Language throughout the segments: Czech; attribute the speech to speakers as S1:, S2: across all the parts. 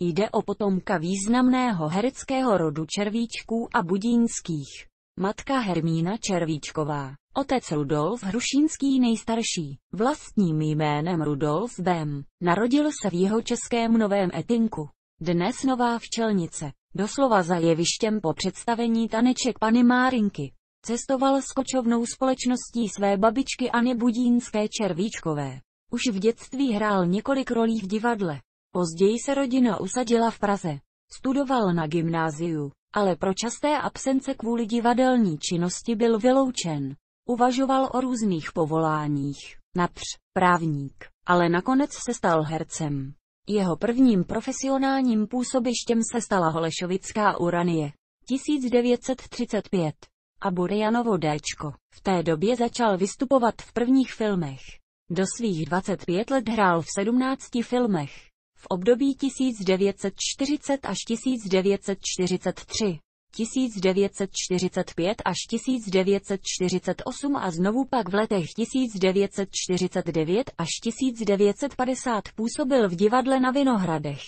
S1: Jde o potomka významného hereckého rodu Červíčků a Budínských. Matka Hermína Červíčková, otec Rudolf Hrušínský nejstarší, vlastním jménem Rudolf Bem, narodil se v jeho českém Novém Etinku. Dnes Nová Včelnice, doslova za jevištěm po představení taneček Pany Márinky. Cestoval s kočovnou společností své babičky Anny Budínské Červíčkové. Už v dětství hrál několik rolí v divadle. Později se rodina usadila v Praze. Studoval na gymnáziu, ale pro časté absence kvůli divadelní činnosti byl vyloučen. Uvažoval o různých povoláních, např. právník, ale nakonec se stal hercem. Jeho prvním profesionálním působištěm se stala Holešovická Uranie. 1935 a Burjanovo Déčko. V té době začal vystupovat v prvních filmech. Do svých 25 let hrál v 17 filmech. V období 1940 až 1943, 1945 až 1948 a znovu pak v letech 1949 až 1950 působil v divadle na Vinohradech.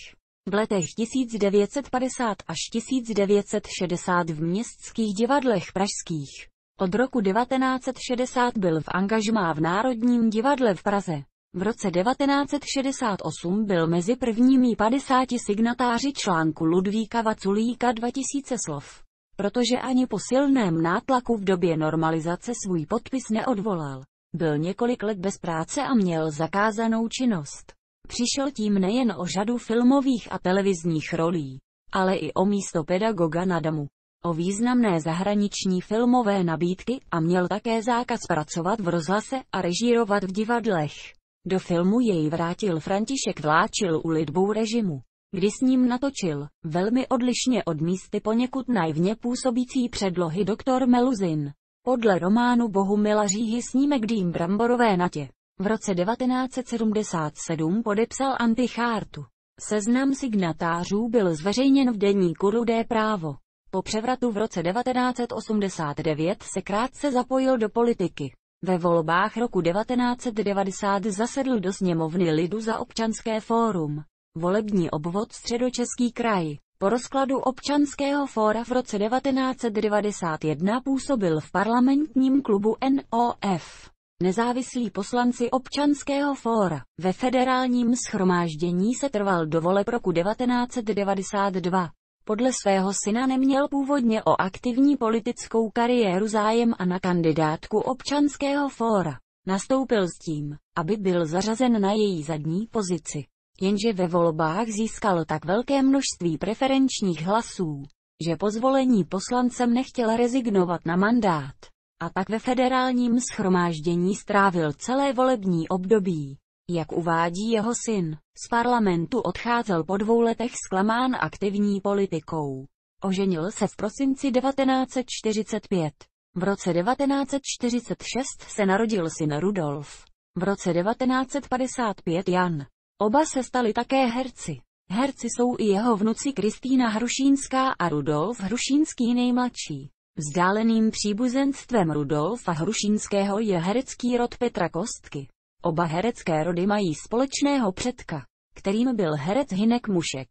S1: V letech 1950 až 1960 v městských divadlech pražských. Od roku 1960 byl v angažmá v Národním divadle v Praze. V roce 1968 byl mezi prvními 50 signatáři článku Ludvíka Vaculíka 2000 slov. Protože ani po silném nátlaku v době normalizace svůj podpis neodvolal. Byl několik let bez práce a měl zakázanou činnost. Přišel tím nejen o řadu filmových a televizních rolí, ale i o místo pedagoga na damu, o významné zahraniční filmové nabídky a měl také zákaz pracovat v rozhlase a režírovat v divadlech. Do filmu jej vrátil František Vláčil u lidbou režimu, kdy s ním natočil, velmi odlišně od místy poněkud najvně působící předlohy doktor Meluzin. Podle románu Bohumila Říhy snímek Dým Bramborové natě. V roce 1977 podepsal antichártu. Seznam signatářů byl zveřejněn v deníku Rudé právo. Po převratu v roce 1989 se krátce zapojil do politiky. Ve volbách roku 1990 zasedl do sněmovny lidu za občanské fórum. Volební obvod Středočeský kraj. Po rozkladu občanského fóra v roce 1991 působil v parlamentním klubu NOF. Nezávislí poslanci občanského fóra. Ve federálním schromáždění se trval do voleb roku 1992. Podle svého syna neměl původně o aktivní politickou kariéru zájem a na kandidátku občanského fóra. Nastoupil s tím, aby byl zařazen na její zadní pozici. Jenže ve volbách získal tak velké množství preferenčních hlasů, že po zvolení poslancem nechtěl rezignovat na mandát. A tak ve federálním schromáždění strávil celé volební období. Jak uvádí jeho syn, z parlamentu odcházel po dvou letech zklamán aktivní politikou. Oženil se v prosinci 1945. V roce 1946 se narodil syn Rudolf. V roce 1955 Jan. Oba se stali také herci. Herci jsou i jeho vnuci Kristýna Hrušínská a Rudolf Hrušínský nejmladší. Vzdáleným příbuzenstvem Rudolfa Hrušínského je herecký rod Petra Kostky. Oba herecké rody mají společného předka, kterým byl herec Hinek Mušek.